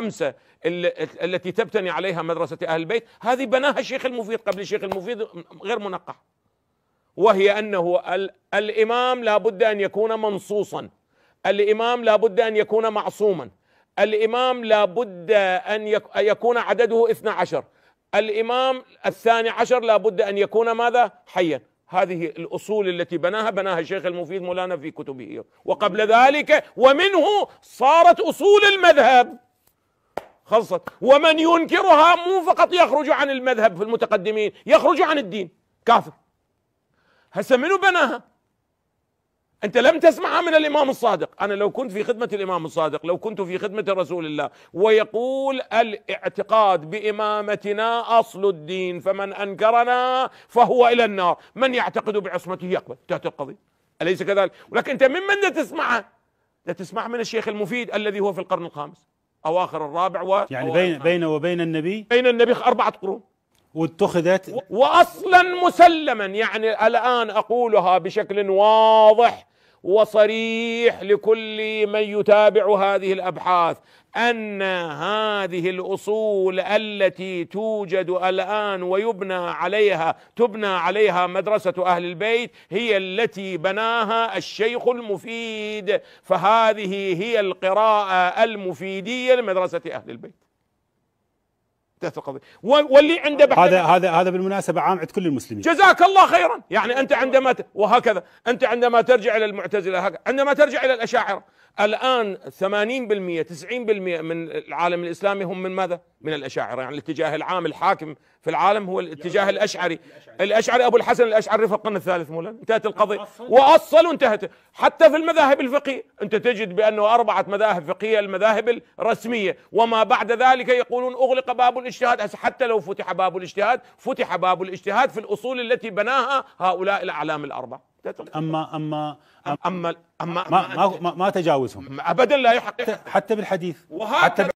الخمسة التي تبتني عليها مدرسة أهل البيت هذه بناها الشيخ المفيد قبل الشيخ المفيد غير منقح. وهي أنه الإمام لا بد أن يكون منصوصا. الإمام لا بد أن يكون معصوما. الإمام لا بد أن يكون عدده اثنى عشر. الإمام الثاني عشر لا بد أن يكون ماذا؟ حيا. هذه الأصول التي بناها بناها الشيخ المفيد مولانا في كتبه. وقبل ذلك ومنه صارت أصول المذهب. خلصت. ومن ينكرها مو فقط يخرج عن المذهب في المتقدمين يخرج عن الدين. كافر. هسه منو بناها؟ أنت لم تسمعها من الإمام الصادق. أنا لو كنت في خدمة الإمام الصادق لو كنت في خدمة رسول الله ويقول الاعتقاد بإمامتنا أصل الدين فمن أنكرنا فهو إلى النار. من يعتقد بعصمته يقبل. انتهت القضية. أليس كذلك؟ ولكن أنت ممن تسمعها تسمع من الشيخ المفيد الذي هو في القرن الخامس. اواخر الرابع و يعني بين بينه وبين النبي؟ بين النبي أربعة قرون. واتخذت واصلا مسلما. يعني الآن أقولها بشكل واضح. وصريح لكل من يتابع هذه الأبحاث أن هذه الأصول التي توجد الآن ويبنى عليها تبنى عليها مدرسة أهل البيت هي التي بناها الشيخ المفيد فهذه هي القراءة المفيدية لمدرسة أهل البيت. انتهت القضية واللي عنده هذا هذا هذا بالمناسبه عام عند كل المسلمين جزاك الله خيرا يعني انت عندما ت... وهكذا انت عندما ترجع إلى المعتزله هكذا عندما ترجع إلى الاشاعره الان 80% 90% من العالم الاسلامي هم من ماذا؟ من الاشاعره يعني الاتجاه العام الحاكم في العالم هو الاتجاه الاشعري الاشعري ابو الحسن الاشعري في القرن الثالث مولانا انتهت القضية واصل وانتهت حتى في المذاهب الفقهيه انت تجد بانه اربعه مذاهب فقهيه المذاهب الرسميه وما بعد ذلك يقولون اغلق باب الاجتهاد حتى لو فتح باب الاجتهاد فتح باب الاجتهاد في الأصول التي بناها هؤلاء الأعلام الأربعة. اما اما اما اما ما ما, ما, ما تجاوزهم. ابدا لا يحقق. حتى بالحديث. حتى